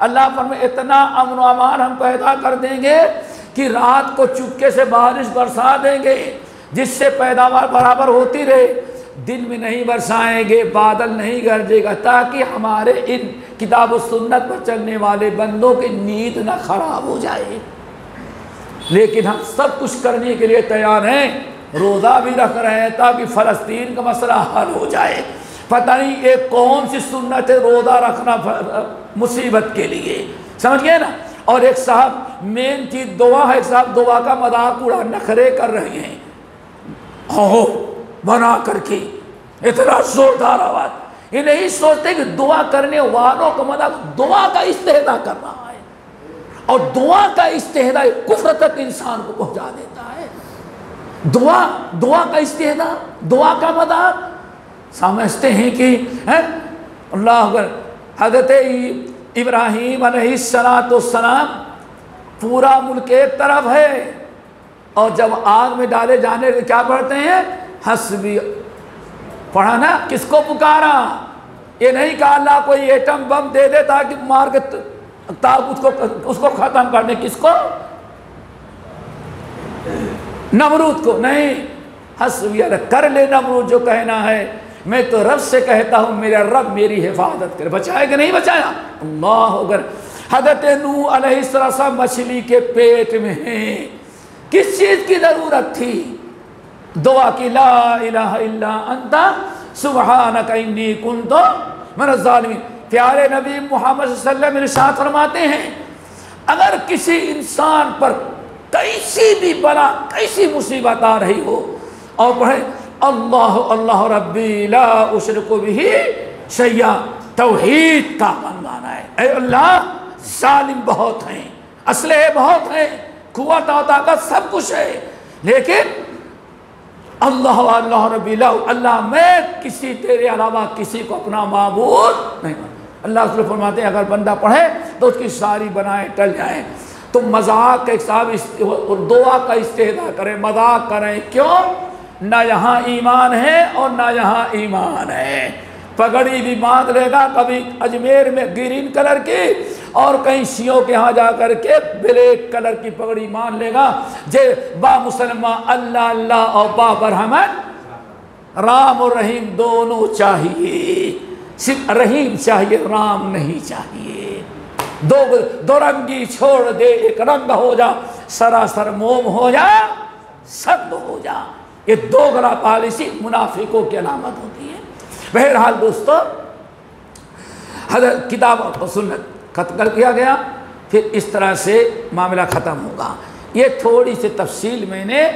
अल्लाह पर इतना अमन अमान हम पैदा कर देंगे कि रात को चुपके से बारिश बरसा देंगे, जिससे पैदावार बराबर होती रहे। दिन में नहीं बरसाएँगे, बादल नहीं गरजेगा, ताकि हमारे इन किताब सुन्नत पर चलने वाले बंदों की नींद ना खराब हो जाए। लेकिन हम सब कुछ करने के लिए तैयार हैं। रोज़ा भी रख रहे हैं ताकि फ़लस्तीन का मसला हल हो जाए। पता नहीं ये कौन सी सुन्नत है रोज़ा रखना मुसीबत के लिए। समझ गए ना? और एक साहब, मेन चीज़ दुआ है साहब दुआ का मज़ाक उड़ा नखरे कर रहे हैं। हो बना करके। इतना जोरदार आवाज़। ये नहीं सोचते कि दुआ करने वालों का मज़ाक, दुआ का इस्तेदा कर रहा है। और दुआ का इस्तेदा कुफर तक इंसान को पहुँचा देता दुआ दुआ का इस्तेदा दुआ का मदार। समझते हैं कि, है? अल्लाह हज़रत इब्राहिम सलाम पूरा मुल्क एक तरफ़ है, और जब आग में डाले जाने क्या पढ़ते हैं? हसबी। पढ़ा ना? किसको पुकारा? ये नहीं कहा अल्लाह कोई एटम बम दे दे ताकि मार के ताक उसको उसको ख़त्म करने। किसको? नमरूद को, नहीं हसबिया कर ले नमरूद जो कहना है। मैं तो रब से कहता हूँ, मेरा रब मेरी हिफाजत करे। बचाया कि नहीं बचाया? अल्लाह अगर हज़रत नू अलैहिस्सलाम मछली के पेट में है। किस चीज़ की ज़रूरत थी? दुआ की, ला इल्ला अंता, सुबहानक इन्नी कुंतो मन जालिमीन। प्यारे नबी मोहम्मद अलैहि वसल्लम फरमाते हैं, अगर किसी इंसान पर कैसी भी बला कैसी मुसीबत आ रही हो, और पढ़े, अल्लाह अल्लाह रबीला उसर को भी सैया तोहीद का मनवाना है। अरे अल्लाह, जालिम बहुत हैं असले बहुत हैं कुआ ताकत सब कुछ है। लेकिन, अल्लाह अल्लाह रबीला अल्लाह मैं किसी, तेरे अलावा किसी को अपना माबूद नहीं अल्लाह फरमाते हैं, अगर बंदा पढ़े तो उसकी सारी बनाए टल जाए। तो मज़ाक एक साहब दुआ का इस्तेदा करें, मज़ाक करें। क्यों? ना यहाँ ईमान है और ना यहाँ ईमान है। पगड़ी भी बाँध लेगा कभी अजमेर में ग्रीन कलर की और कहीं शियों के यहाँ जा कर के ब्लैक कलर की पगड़ी मान लेगा। जे बा मुसलमान, अल्लाह अल्लाह और बा बरहमन राम और रहीम दोनों चाहिए। सिर्फ़ रहीम चाहिए, राम नहीं चाहिए। दो दो रंगी छोड़ दे, एक रंग हो जा, सरासर मोम हो जा सद हो जा। ये दो गला पॉलिसी मुनाफिकों की अलामत होती है। बहरहाल दोस्तों हजर किताब सुन्नत खत्म किया गया, फिर इस तरह से मामला ख़त्म होगा। ये थोड़ी सी तफसील मैंने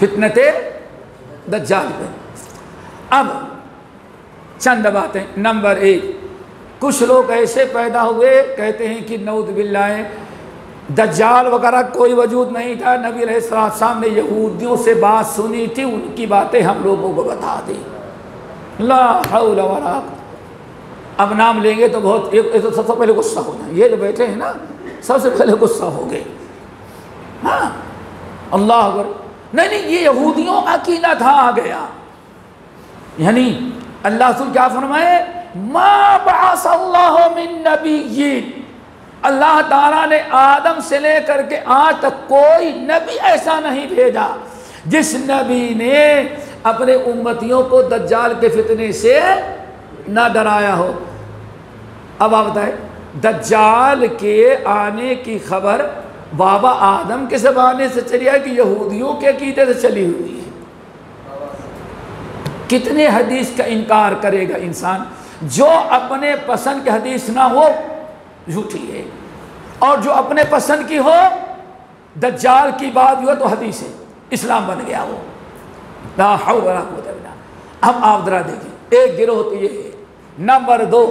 फितनत दज्जाल पे। अब चंद बातें। नंबर एक कुछ लोग ऐसे पैदा हुए कहते हैं कि नऊद बिल्लाए दज्जाल वगैरह कोई वजूद नहीं था। नबी साहब ने यहूदियों से बात सुनी थी उनकी बातें हम लोगों को बता दी। ला अब नाम लेंगे तो बहुत एक, तो सबसे पहले गुस्सा हो जाए ये जो बैठे हैं ना सबसे पहले गुस्सा हो गए। हाँ अल्लाह अगर नहीं नहीं ये यहूदियों का कीना था आ गया। यानी अल्लाह सुन क्या फरमाए? अल्लाह ताला ने आदम से लेकर के आज तक कोई नबी ऐसा नहीं भेजा, जिस नबी ने अपने उम्मतियों को दज्जाल के फितने से ना डराया हो। अब आप बताए, दज्जाल के आने की खबर बाबा आदम के जमाने से चली है कि यहूदियों के अकीदे से चली हुई है। कितने हदीस का इनकार करेगा इंसान? जो अपने पसंद की हदीस ना हो, झूठी है। और जो अपने पसंद की हो, दज्जाल की बात भी हो तो हदीस है। इस्लाम बन गया वो। हम आप जरा देखिए एक गिरोह तो ये है। नंबर दो,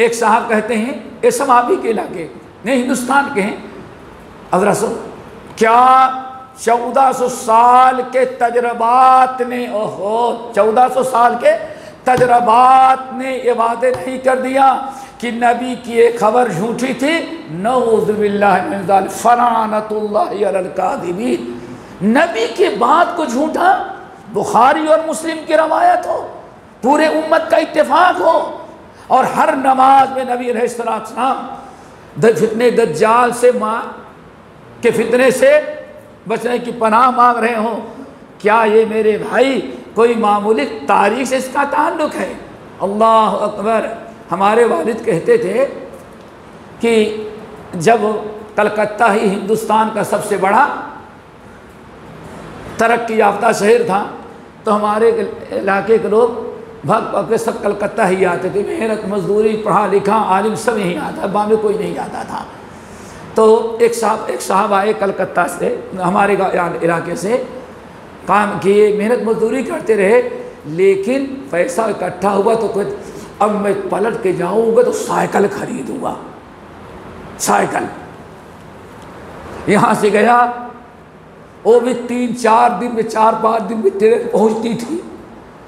एक साहब कहते हैं, ये ही के इलाके नहीं हिंदुस्तान के हैं। अजरा सुन। क्या चौदह सौ साल के तजर्बात ने, ओहो, चौदह सौ साल के तजर्बात ने ये वादे नहीं कर दिया कि नबी की एक खबर झूठी थी। नौज़बिल्लाफरानतुल्लाकादिबी नबी की बात को झूठा, बुखारी और मुस्लिम की रवायत हो, पूरे उम्मत का इत्तेफाक हो, और हर नमाज़ में नबी रहसलाम फितने दज्जाल से माँ के फितने से बचने की पनाह मांग रहे हो। क्या ये मेरे भाई कोई मामूली तारीख से इसका ताल्लुक है। अल्लाह अकबर। हमारे वालिद कहते थे कि जब कलकत्ता ही हिंदुस्तान का सबसे बड़ा तरक्की याफ्ता शहर था तो हमारे इलाके के लोग भग भग के सब कलकत्ता ही आते थे। मेहनत, मजदूरी, पढ़ा लिखा, आलिम सब यहीं आता बॉम्बे कोई नहीं आता था। तो एक साहब एक साहब आए कलकत्ता से, हमारे इलाके से काम किए, मेहनत मजदूरी करते रहे, लेकिन पैसा इकट्ठा हुआ तो कुछ अब मैं पलट के जाऊँगा तो साइकिल खरीदूँगा। साइकिल। यहाँ से गया, वो भी तीन, चार दिन में, चार, पाँच दिन में ट्रेन पहुँचती थी,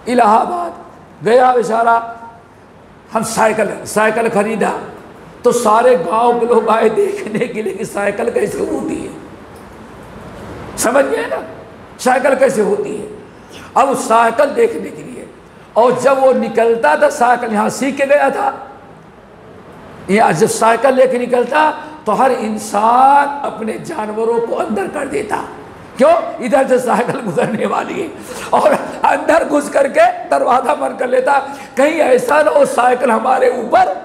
इलाहाबाद। गया बेचारा, हम साइकिल साइकिल खरीदा। तो सारे गाँव के लोग आए देखने के लिए कि साइकिल कैसे होती है। समझ गए ना? साइकिल कैसे होती है? अब उस साइकिल देखने के लिए, और जब वो निकलता था, साइकिल यहाँ सीख के गया था यहाँ जब साइकिल लेके निकलता तो हर इंसान अपने जानवरों को अंदर कर देता। क्यों? इधर से साइकिल गुजरने वाली है, और अंदर घुस करके दरवाज़ा बंद कर लेता। कहीं ऐसा ना हो, साइकिल हमारे ऊपर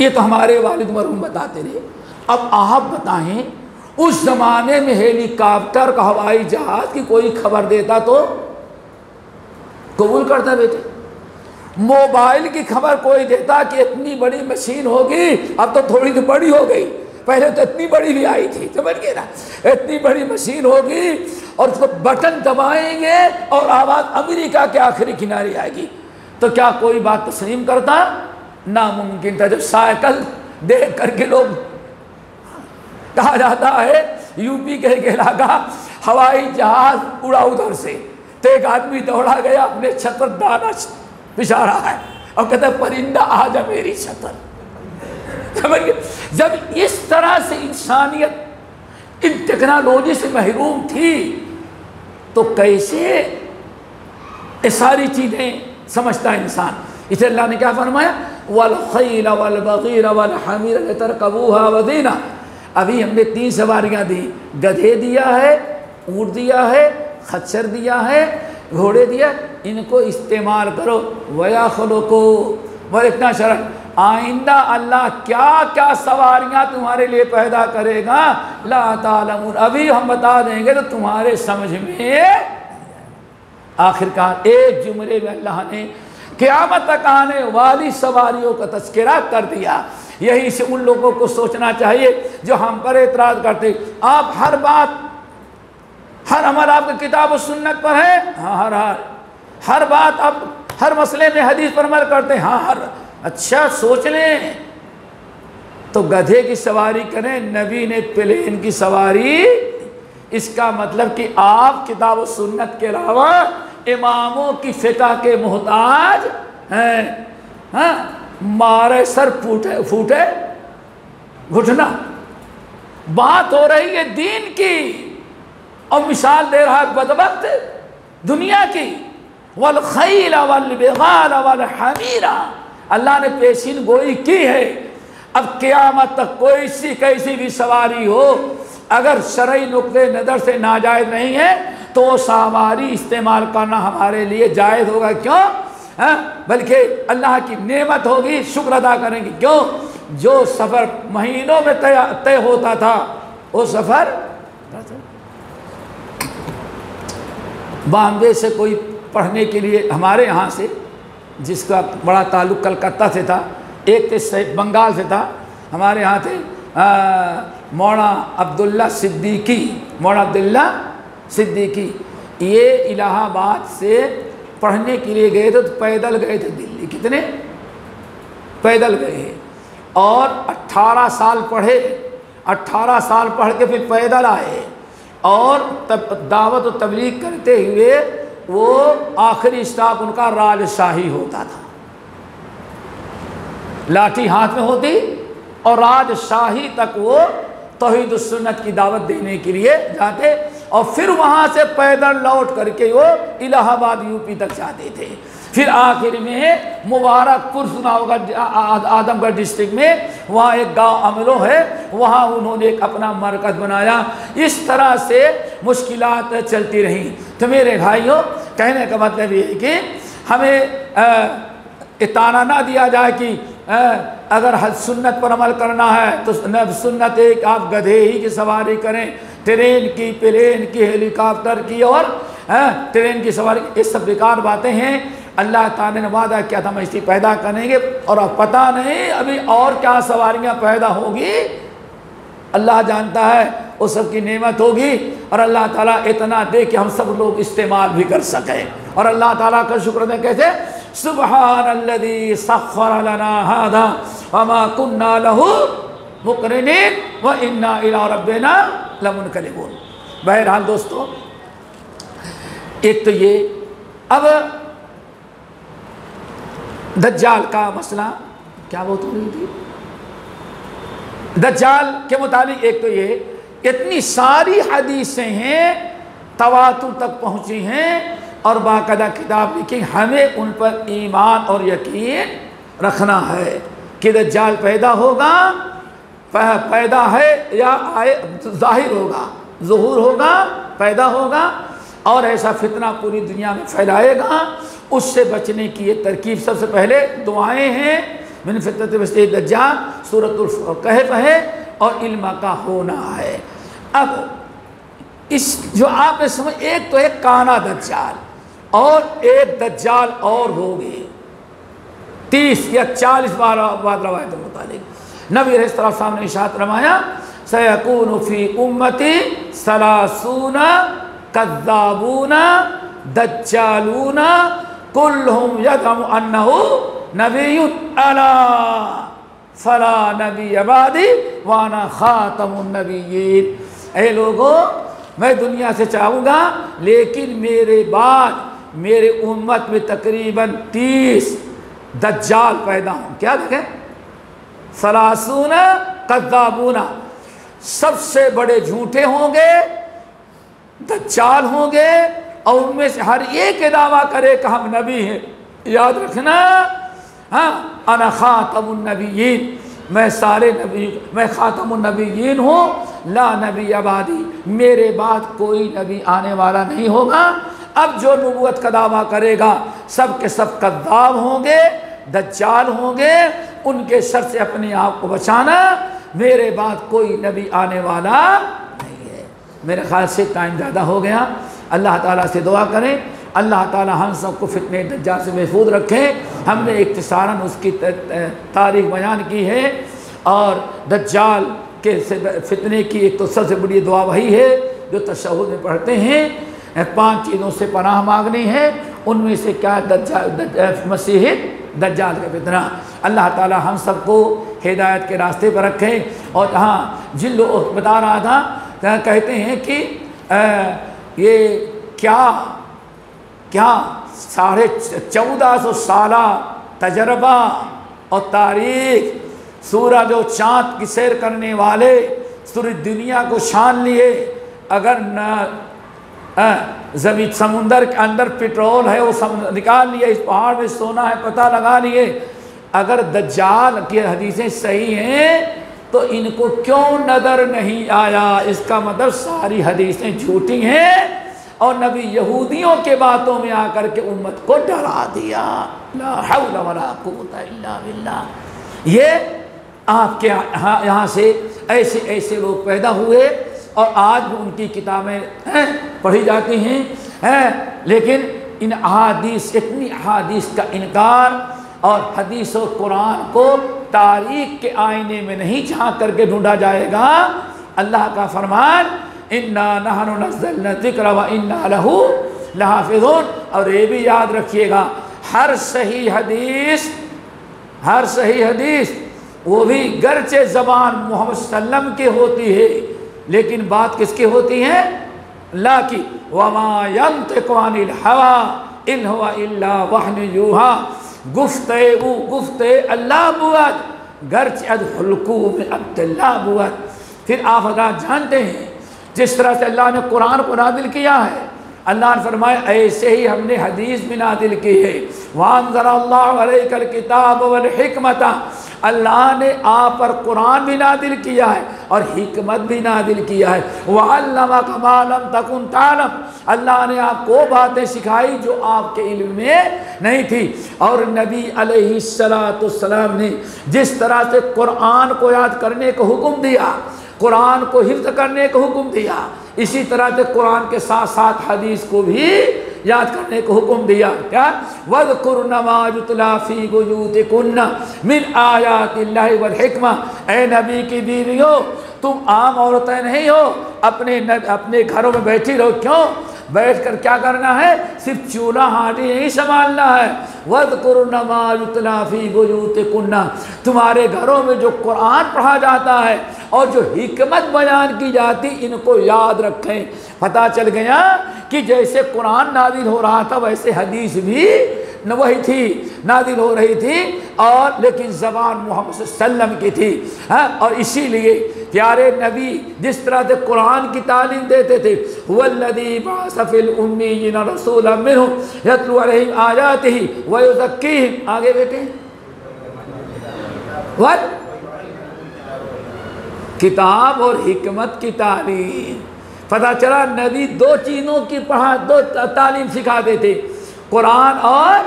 ये तो हमारे वालिद मरहूम बताते रहे। अब आप बताएँ उस जमाने में हेलीकॉप्टर का हवाई जहाज़ की कोई खबर देता तो कबूल करता बेटे। मोबाइल की खबर कोई देता कि इतनी बड़ी मशीन होगी, अब तो थोड़ी तो बड़ी हो गई। पहले तो इतनी बड़ी भी आई थी, समझ गए ना? इतनी बड़ी मशीन होगी और उसको बटन दबाएँगे और आवाज़ अमेरिका के आखिरी किनारे आएगी। तो क्या कोई बात तस्लीम करता? नामुमकिन था, जब साइकिल देख करके लोग कहा जाता है, यूपी के एक इलाका, हवाई जहाज़ उड़ा उधर से। तो एक आदमी दौड़ा गया, अपने छत पर दाना पिछा रहा है। और कहता है, परिंदा आ जा मेरी छत पर समझ गए जब इस तरह से इंसानियत, इन टेक्नोलॉजी से महरूम थी तो कैसे ये सारी चीज़ें समझता है इंसान? इसे अल्लाह ने क्या फरमाया? वल खैल वल बगीर वल हमीर तरकबूहा वदीना अभी हमने तीन सवारियाँ दी। गधे दिया है, ऊँट दिया है, खच्चर दिया है, घोड़े दिया, इनको इस्तेमाल करो। वया खलो को वह इतना शरण, आइंदा अल्लाह क्या क्या सवारियाँ तुम्हारे लिए पैदा करेगा? ला तालमून। अभी हम बता देंगे तो तुम्हारे समझ में आखिरकार एक जुमरे में अल्लाह ने क्यामत तक आने वाली सवारियों का तस्करा कर दिया। यही से उन लोगों को सोचना चाहिए जो हम पर एतराज़ करते। आप हर बात, हर अमल आपकी किताब और सुन्नत पर है? हाँ हर हर। हर बात आप हर मसले में हदीस पर अमल करते हैं। हाँ हर। अच्छा सोच लें। तो गधे की सवारी करें, नबी ने प्लेन की सवारी। इसका मतलब कि आप किताब सुन्नत के अलावा इमामों की फिका के मोहताज हैं। हाँ मारे सर फूटे फूटे। घुटना। बात हो रही है दीन की। और मिसाल दे रहा है बदबक दुनिया की। वल खैला, वल बेगाल, वल हमीरा। अल्लाह ने पेशीन गोई की है। अब क़यामत तक कोई सी कैसी भी सवारी हो, अगर शरय नुक़ नज़र से नाजायज़ नहीं है तो वो सवारी इस्तेमाल करना हमारे लिए जायज़ होगा। क्यों? हाँ? बल्कि अल्लाह की नेमत होगी, शुक्र अदा करेंगे। क्यों? जो सफ़र महीनों में तय तय होता था, वो सफ़र बॉम्बे से कोई पढ़ने के लिए हमारे यहाँ से, जिसका बड़ा ताल्लुक कलकत्ता से था, एक थे बंगाल से था, हमारे यहाँ थे मौना अब्दुल्ला सिद्दीकी, मौना अब्दुल्ला सिद्दीकी। ये इलाहाबाद से पढ़ने के लिए गए थे तो पैदल गए थे दिल्ली। कितने? पैदल गए। और 18 साल पढ़े। 18 साल पढ़ के फिर पैदल आए। और तब दावत और तबलीग करते हुए वो आखिरी स्टाफ उनका राजशाही होता था। लाठी हाथ में होती और राजशाही तक वो तोहहीद सुन्नत की दावत देने के लिए जाते। और फिर वहाँ से पैदल लौट करके वो इलाहाबाद यूपी तक जाते थे। फिर आखिर में मुबारकपुर सुना होगा आदमगढ़ डिस्ट्रिक्ट में वहाँ एक गाँव अमलो है वहाँ उन्होंने एक अपना मरकज बनाया। इस तरह से मुश्किलात चलती रहीं। तो मेरे भाइयों कहने का मतलब ये है कि हमें इताना ना दिया जाए कि आ, अगर हज सुन्नत पर अमल करना है तो सुन्नत एक आप गधे ही की सवारी करें। ट्रेन की, प्लेन की, हेलीकॉप्टर की और ट्रेन की सवारी ये सब बेकार बातें हैं। अल्लाह ताला ने वादा किया था, हम इसी पैदा करेंगे। और अब पता नहीं अभी और क्या सवारियाँ पैदा होगी। अल्लाह जानता है वो सब की नेमत होगी। और अल्लाह ताला इतना दे कि हम सब लोग इस्तेमाल भी कर सकें। और अल्लाह ताला का शुक्र दें कैसे? अल्लदी सखर लना हादा, वमा कुन्ना लहू मुकरिन व इन्ना इला रब्बिना लमुनकलिबून। बहरहाल दोस्तों, एक तो ये, अब दज्जाल का मसला, क्या बात हो रही थी? दज्जाल के मुताबिक एक तो ये, इतनी सारी हदीसें हैं, तवातुर तक पहुँची हैं, और बाकायदा किताब लिखी, हमें उन पर ईमान और यकीन रखना है कि दज्जाल पैदा होगा पैदा है या आए, ज़ाहिर होगा, जहूर होगा, पैदा होगा, और ऐसा फितना पूरी दुनिया में फैलाएगा। उससे बचने की ये तरकीब सबसे पहले दुआएँ हैं। मिन फितरत दज्जा सूरत कहफ है और इल्म का होना है। अब इस, जो आपने समझ, एक तो है काना दज्जाल, और एक दज्जाल और हो गए तीस या चालीस बार बाद रवायत मुतालिक। नबी सामने इशात रमाया सयकून फ़ी उम्मती सलासूना कद्दाबूना दज्जालूना कुल्लुम यदम अन्नहु नबीयुन अला फला नबी अबादी वाना खातमुन नबीयीन। ए लोगों, मैं दुनिया से चाहूँगा, लेकिन मेरे बाद मेरे उम्मत में तकरीबन तीस दज्जाल पैदा हों। क्या देखें? सलासूना कद्दाबूना। सबसे बड़े झूठे होंगे, दज्जाल होंगे, और उनमें से हर एक दावा करे कि हम नबी हैं। याद रखना हाँ अना ख़ातमुन्नबीयीन मैं सारे नबी, मैं ख़ातमुन्नबीयीन हूँ, ला नबी आबादी मेरे बाद कोई नबी आने वाला नहीं होगा। अब जो नबूत का दावा करेगा सब के सब कद्दाब होंगे, दज्जाल होंगे उनके सर से अपने आप को बचाना मेरे बाद कोई नबी आने वाला नहीं है। मेरे ख्याल से टाइम ज़्यादा हो गया। अल्लाह ताला से दुआ करें। अल्लाह ताला हम सबको फितने दज्जाल से महफूज रखें। हमने इख्तसारन उसकी तारीख बयान की है और दज्जाल के फितने की एक तो सबसे बड़ी दुआ वही है जो तशहद में पढ़ते हैं। पाँच चीज़ों से पनाह मांगनी है। उनमें से क्या दज्जाल मसीह दज्जाल का फितना। अल्लाह ताला हम सबको हिदायत के रास्ते पर रखें। और हाँ जिन लोग बता रहा था कहते हैं कि आ, ये क्या क्या साढ़े चौदह सौ साल तजर्बा और तारीख सूरज और चाँद की सैर करने वाले सूर्य दुनिया को छान लिए अगर न ज़मीन समुंदर के अंदर पेट्रोल है, वो सम निकाल लिए, इस पहाड़ में सोना है, पता लगा लिए। अगर दज्जाल की हदीसें सही हैं तो इनको क्यों नज़र नहीं आया? इसका मतलब सारी हदीसें झूठी हैं, और नबी यहूदियों के बातों में आकर के उम्मत को डरा दिया। ला ये आपके यहाँ यहाँ से ऐसे ऐसे लोग पैदा हुए और आज भी उनकी किताबें, हैं, पढ़ी जाती हैं हैं, लेकिन इन अहादीस, इतनी अहादीस का इनकार और हदीस और कुरान को तारीख के आईने में नहीं झाँक करके ढूंढा जाएगा। अल्लाह का फरमान, इन्ना व इन्ना लहू लहाफिजून। और ये भी याद रखिएगा, हर सही हदीस, हर सही हदीस, वो भी गर्चे ज़बान मोहम्मद सल्लम की होती है। लेकिन बात किसकी होती है? अल्लाह की। इन वहन यूहा। गुफ्ते गुफ्ते अल्लाह गर्च अब्दुल्ला फिर आप जानते हैं, जिस तरह से अल्लाह ने कुरान को नादिल किया है, अल्लाह ने फरमाया, ऐसे ही हमने हदीस भी नादिल की है। वान जरा किताब वमता अल्लाह ने आप पर कुरान भी नादिल किया है और हिकमत भी नादिल किया है। वह कमालम तकुन तालम। अल्लाह ने आपको बातें सिखाई जो आपके इल्म में नहीं थी। और नबी अलैहिस्सलाम ने जिस तरह से कुरान को याद करने को हुक्म दिया, कुरान को हिफ्ज करने का हुक्म दिया, इसी तरह से कुरान के साथ साथ हदीस को भी याद करने को हुक्म दिया। क्या? वद तलाफी गुजूत मिन आयात ए नबी की हो तुम आम औरतें नहीं हो अपने न, अपने घरों में बैठी रहो। क्यों? बैठ कर क्या करना है? सिर्फ़ चूल्हा हांडी नहीं संभालना है। वद कुरनमाजुतलाफी गुजूत कुन्ना तुम्हारे घरों में जो कुरान पढ़ा जाता है और जो हिकमत बयान की जाती, इनको याद रखें। पता चल गया कि जैसे कुरान नादिल हो रहा था, वैसे हदीस भी न वही थी नादिल हो रही थी और लेकिन ज़बान मोहम्मद की थी। हाँ और इसीलिए प्यारे नबी, जिस तरह से कुरान की तालीम देते थे रसूल जाते ही वह आगे बेटे। किताब और हिकमत की तालीम। पता चला नबी दो चीज़ों की पढ़ा, दो तालीम सिखाते थे, कुरान और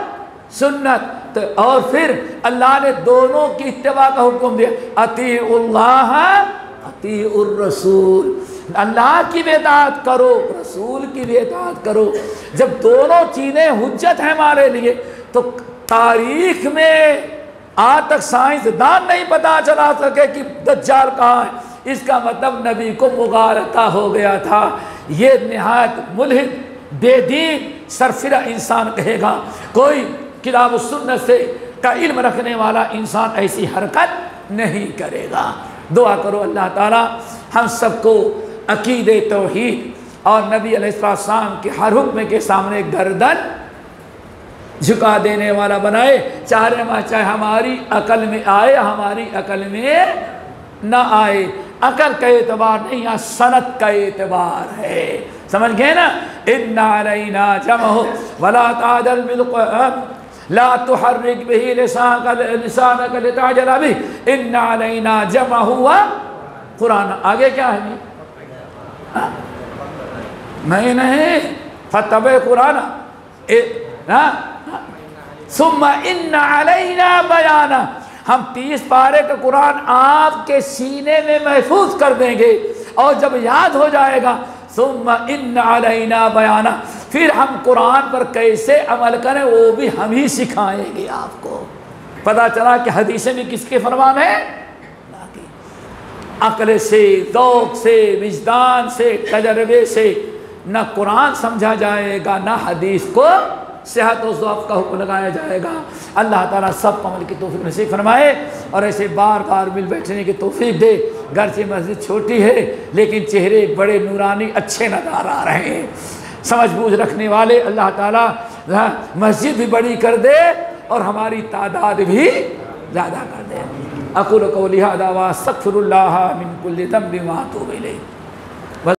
सुन्नत। तो और फिर अल्लाह ने दोनों की इतवा का हुक्म दिया अति रसूल अल्लाह की बेदात करो, रसूल की बेदात करो। जब दोनों चीज़ें हुज्जत हैं हमारे लिए तो तारीख में आज तक साइंसदान नहीं पता चला सके कि दज्जाल कहाँ है। इसका मतलब नबी को मुगारता हो गया था। ये नहायत मुलहिद, बेदीन, सरफिरा इंसान कहेगा। कोई किताब सुन्नत से का इल्म रखने वाला इंसान ऐसी हरकत नहीं करेगा। दुआ करो अल्लाह ताला, हम सबको अकीद तोहीद और नबी अलैहिस्सलाम के हर हुक्म के सामने गर्दन झुका देने वाला बनाए। चाहे चाहे हमारी अकल में आए, हमारी अकल में न आए। अकल का एतबार नहीं यहाँ सनत का एतबार है। समझ गए ना? इन्ना जम हो वला ताजल ला तुहर्रिक बिही लिसान का लिसान का लिताजल भी इन्ना जमा हुआ कुरान आगे क्या है हाँ? नहीं नहीं फतब कुरान सुम्मा इन्ना अलैना बयाना हम तीस पारे का कुरान आपके सीने में महफूज कर देंगे और जब याद हो जाएगा सुम्मा इन्ना अलैना बयाना फिर हम कुरान पर कैसे अमल करें, वो भी हम ही सिखाएँगे आपको। पता चला कि हदीसें भी किसके फरमान है? अकल से, दौक से विजदान से, तजर्बे से न कुरान समझा जाएगा, न हदीस को सेहत और ज़ौफ़ का हुक्म लगाया जाएगा। अल्लाह ताला सब कमल की तोफ़ी नसीब फरमाए और ऐसे बार बार मिल बैठने की तोफ़ी दे। घर से मस्जिद छोटी है, लेकिन चेहरे बड़े नूरानी अच्छे नज़र आ रहे हैं। समझ बूझ रखने वाले अल्लाह ताला मस्जिद भी बड़ी कर दे और हमारी तादाद भी ज़्यादा कर दे। अकुल को लिहादा सफ़रल्ला मिनकुल्दम बिमा तो